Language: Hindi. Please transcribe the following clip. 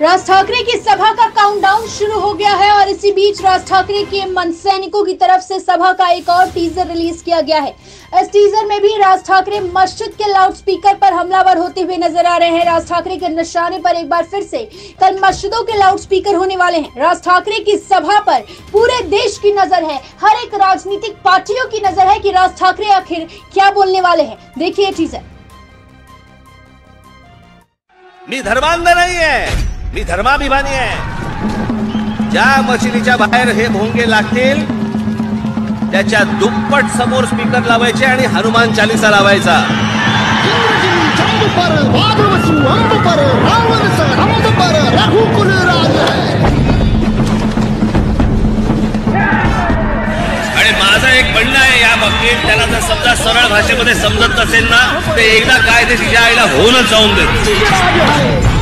राज ठाकरे की सभा का काउंटडाउन शुरू हो गया है और इसी बीच राज ठाकरे के मन सैनिकों की तरफ़ से सभा का एक और टीजर रिलीज़ किया गया है। इस टीजर में भी राज ठाकरे मस्जिद के लाउडस्पीकर पर हमलावर होते हुए नज़र आ रहे हैं। राज ठाकरे के निशाने पर एक बार फिर से कल मस्जिदों के लाउडस्पीकर होने वाले हैं। राज ठाकरे की सभा पर पूरे देश की नज़र है। हर एक राजनीतिक पार्टियों की नज़र है की राज ठाकरे आखिर क्या बोलने वाले हैं। देखिए टीजर मी नाही आहे मी धर्माभिमानी आहे. ज्या मशिदीच्या बाहेर हे भोंगे लागतील त्याच्या दुप्पट समोर स्पीकर लावायचे आणि हनुमान चालिसा लावायचा. आणि माझं एक म्हणणं आहे या बाबतीत त्याला जर समजा सरळ भाषेमध्ये समजत नसेल ना ते एकदा काय आईला होऊनच जाऊन देत